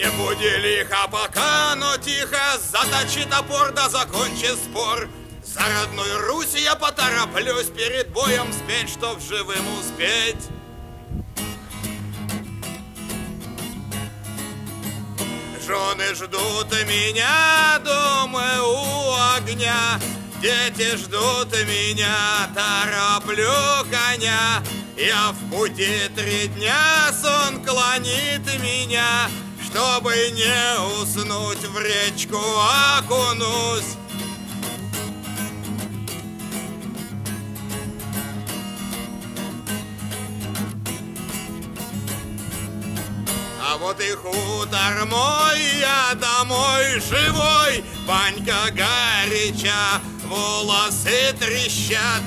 Не буди лихо пока, но тихо. Заточи топор, да закончи спор. За родную Русь я потороплюсь Перед боем спеть, чтоб живым успеть. Жены ждут меня дома у огня. Дети ждут меня, тороплю коня. Я в пути три дня, сон клонит меня чтобы не уснуть, в речку окунусь. А вот и хутор мой, я домой живой, Банька горяча, волосы трещат,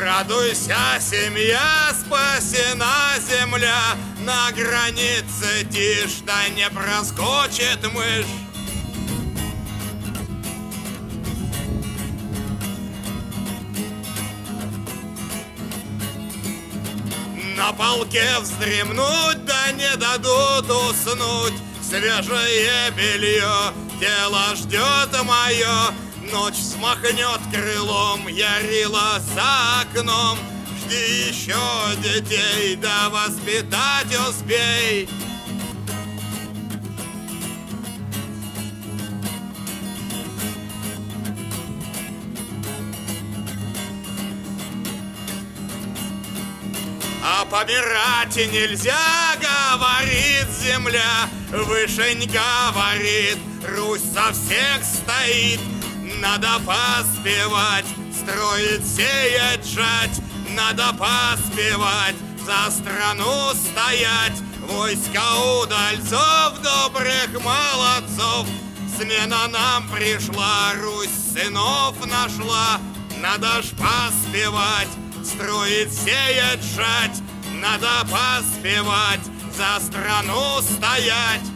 Радуйся, семья, спасена земля, На границе тишь, да не проскочит мышь. На полке вздремнуть, да не дадут уснуть, Свежее белье, тело ждет мое, Ночь смахнет крылом, ярила за окном. Жди еще детей, да воспитать успей. А помирать нельзя, говорит земля, Вышень говорит, Русь со всех стоит, надо поспевать, строить, сеять, жать, надо поспевать, за страну стоять, войска удальцов, добрых молодцов. Смена нам пришла, Русь сынов нашла, надо ж поспевать, строить, сеять, жать, надо поспевать, за страну стоять.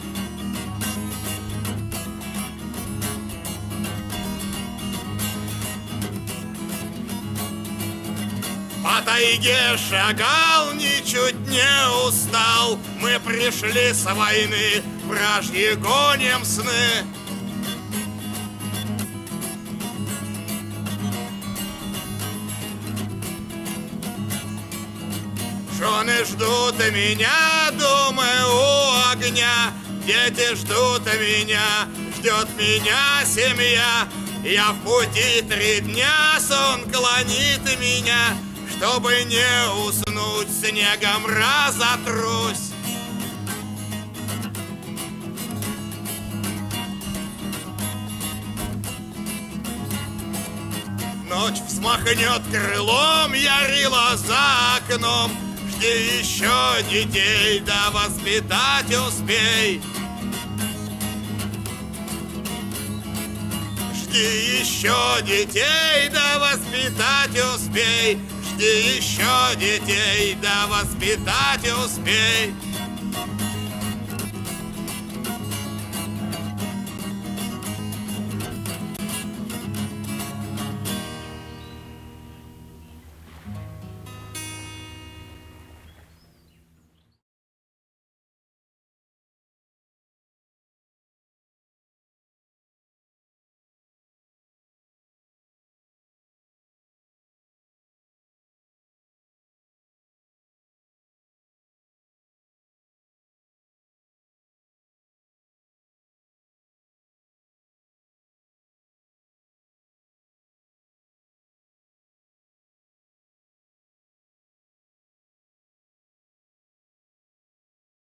По тайге шагал, ничуть не устал. Мы пришли с войны, вражьи гоним сны. Жены ждут меня, думаю, у огня. Дети ждут меня, ждет меня семья. Я в пути три дня, сон клонит меня. Чтобы не уснуть, снегом разотрусь. Ночь взмахнет крылом, ярила за окном. Жди еще детей, да воспитать успей. Жди еще детей, да воспитать успей. Жди еще детей, да воспитать успей.